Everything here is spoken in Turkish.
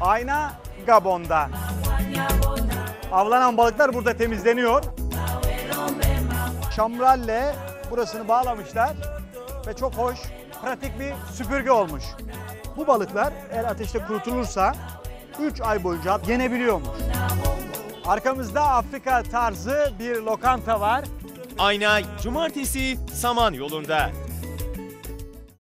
Ayna Gabon'da. Avlanan balıklar burada temizleniyor. Şamralle burasını bağlamışlar ve çok hoş, pratik bir süpürge olmuş. Bu balıklar eğer ateşte kurutulursa 3 ay boyunca yenebiliyormuş. Arkamızda Afrika tarzı bir lokanta var. Ayna cumartesi Saman yolunda.